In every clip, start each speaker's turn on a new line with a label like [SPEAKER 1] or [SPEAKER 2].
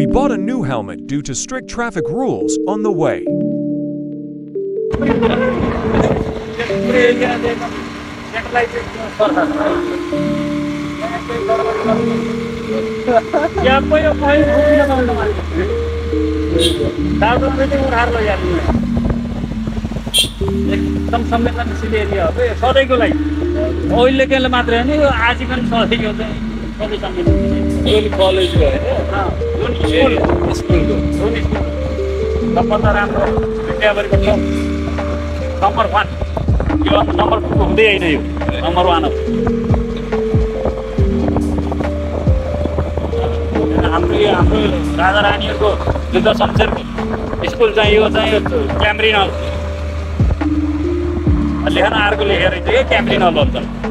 [SPEAKER 1] We bought a new helmet due to strict traffic rules on the way.
[SPEAKER 2] यहाँ यो fine घुमिन पाउनु बाटो पनि उठाएर लैजानु एकदम संवेदनशील एरिया हो यो सधैँको लागि अहिलेकोले मात्रै होइन यो आजीवन सधैँको चाहिँ सधैँ संवेदनशील
[SPEAKER 3] College भयो
[SPEAKER 2] अँ, जुन स्कुल
[SPEAKER 3] स्कुलको
[SPEAKER 2] जुन स्कुल सबभन्दा राम्रो विद्यावरीको छ नम्बर वान यो नम्बर टूको हुँदै होइन यो नम्बर वान हो हाम्रो यो हाम्रो राजा रानीहरूको युद्ध शमशेर स्कुल चाहिँ यो चाहिँ यो क्याम्ब्रिन हल लेखन अर्को लेखेर चाहिँ क्याम्ब्रिन हल भन्छ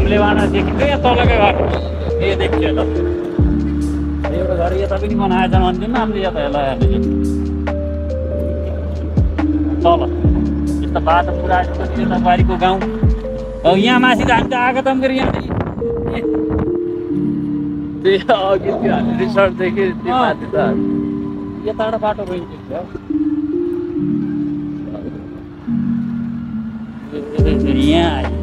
[SPEAKER 2] हामीले उहाँ देखेको यहाँ तलकै घर ए देखियो त एउटा घर यता पनि बनाएछ न हामीले यता हेर्ने तल यस्तो बाटो पुरा यता बारीको गाउँ। अब यहाँ माथि त हामी त आएको त मेरो यहाँ
[SPEAKER 3] अघि त्यो हामी रिसर्टदेखि त्यो
[SPEAKER 2] अँ।
[SPEAKER 3] माथि त
[SPEAKER 2] यताबाट बाटो गइन्छ यहाँ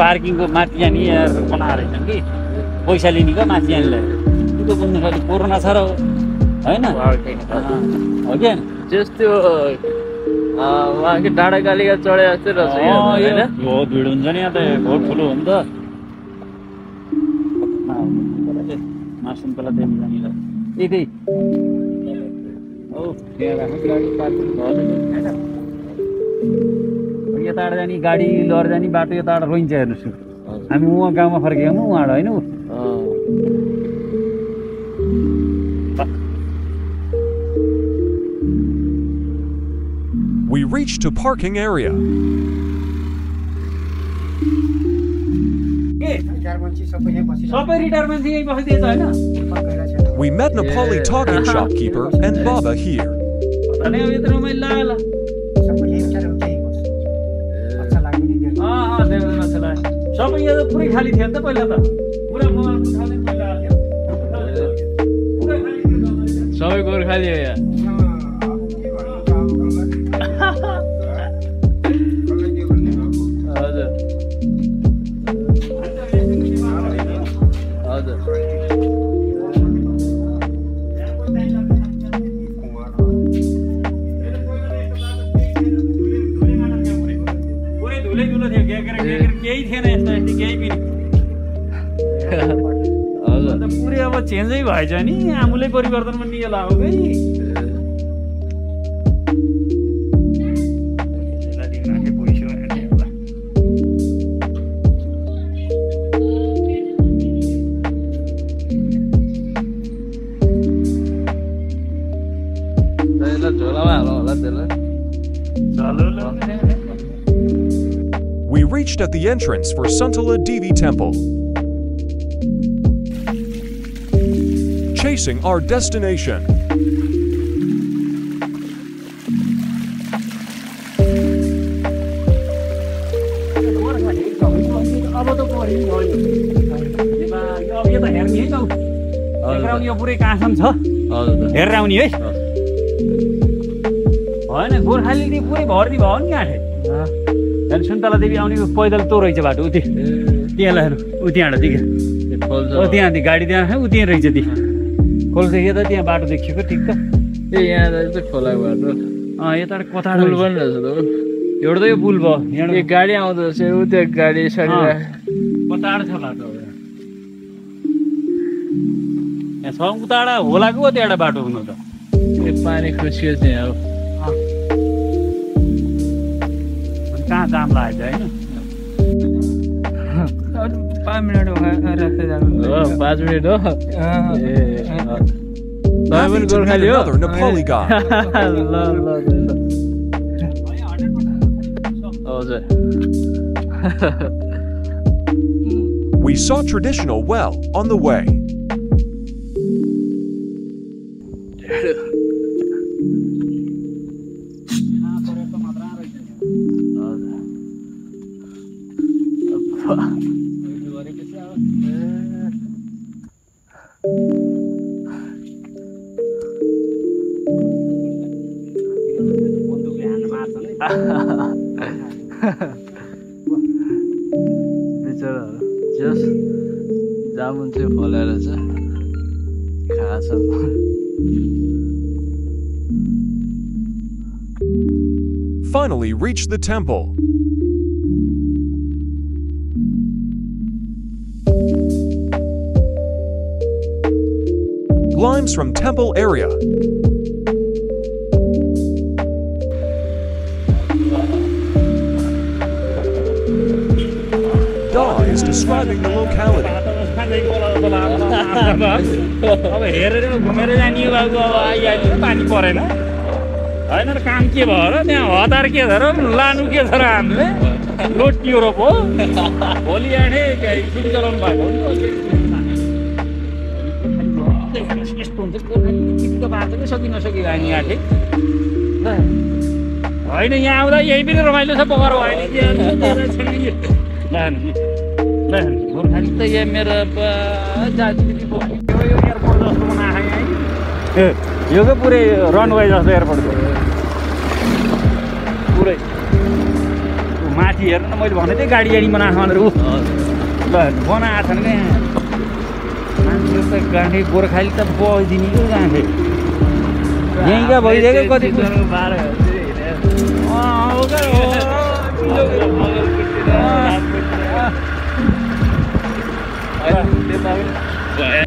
[SPEAKER 2] पार्किङको माथि यार बनाएर रहेछन् कि। पैसा लिने क्या माथि जानेलाई त्यो बुझ्नु खालि कोरोना छ र होइन? हो कि होइन?
[SPEAKER 3] जस त्यो अँ, उहाँको डाँडा कालिका चढे जस्तै रहेछ
[SPEAKER 2] भिड हुन्छ नि यहाँ त बहुत ठुलो हो नि त। त्यहाँ। यतै हौ त्यहाँ राख्नु भयो यताबाट जाने गाडी लिएर जाने बाटो यताबाट रोइन्छ हेर्नुहोस् हामी उहाँ गाउँमा फर्केको पनि उहाँबाट होइन ऊ।
[SPEAKER 3] अँ।
[SPEAKER 1] We reached to parking area.
[SPEAKER 2] सबै रिटायर मान्छे यहीँ बसिदिएछ होइन
[SPEAKER 1] We met Nepali talking shopkeeper and Baba here.
[SPEAKER 2] सबै यहाँ त पुरै खाली थियो नि त पहिला त पुरा मोबाइल खाली पहिला।
[SPEAKER 3] सबै गोर्खाली हो यहाँ
[SPEAKER 2] अन्त पुरै अब चेन्जै भएछ नि आमुलै परिवर्तन पनि यो लाग्यो कि
[SPEAKER 3] त्यसलाई झोलामा हालौँ होला त्यसलाई
[SPEAKER 1] We reached at the entrance for Suntala Devi Temple. our destination.
[SPEAKER 2] खोलदेखि त त्यहाँ बाटो देखिएको ठिक त
[SPEAKER 3] ए यहाँ चाहिँ खोला बाटो।
[SPEAKER 2] अँ यताबाट कता
[SPEAKER 3] पुल पनि रहेछ त।
[SPEAKER 2] एउटा त यो पुल भयो यहाँ
[SPEAKER 3] गाडी आउँदो रहेछ ऊ त्यो गाडी
[SPEAKER 2] कताबाट छ बाटो यहाँ? छ उताबाट होलाको हो त्यहाँबाट बाटो हुनु त?
[SPEAKER 3] पानी खुसियो छ यहाँ अब।
[SPEAKER 2] कहाँ जाम लागेको होइन?
[SPEAKER 4] पाँच मिनट राख्दै जानु
[SPEAKER 3] हो पाँच मिनट हो ए हजुर। तपाईँ
[SPEAKER 1] Happy
[SPEAKER 3] पनि
[SPEAKER 1] to meet
[SPEAKER 3] गोर्खाली हो
[SPEAKER 1] another Nepali guy.
[SPEAKER 3] ल ल ल ल। हजुर
[SPEAKER 1] We saw traditional well on the way.
[SPEAKER 3] बिचराहरू जस जामुन चाहिँ फलाएर चाहिँ खाछन्
[SPEAKER 1] Finally reached the temple. Limes from temple area. Describing the locality.
[SPEAKER 2] अब हेरेर घुमेर हो अब आइहाल्यो पानी परेन होइन र काम के भयो र त्यहाँ हतार के छ र लानु के छ र हामीले लोटियो र पो भोलि आँटे हो। यस्तो हुन्छ चित्त बाँच्नु सकि नसकि हामी आँटे होइन यहाँ आउँदा यही पनि रमाइलो छ बगर होइन के हुन्छ, ल हामी ल गोर्खाली
[SPEAKER 3] त यहाँ मेरो
[SPEAKER 2] एयरपोर्ट जस्तो बनाएको है ए यो चाहिँ पुरै रनवे जस्तो एयरपोर्टको। पुरै। माथि हेर्नु न मैले भनेको थिएँ गाडी गाडी बनाएको भनेर। ऊ। ल बनाएको छन् क्या यहाँ। मान्छे त गाँठे गोर्खाली त बगिदिने क्या गाँठे यहीँका भइदिएको कति
[SPEAKER 3] बाह्र anh tiếp ơi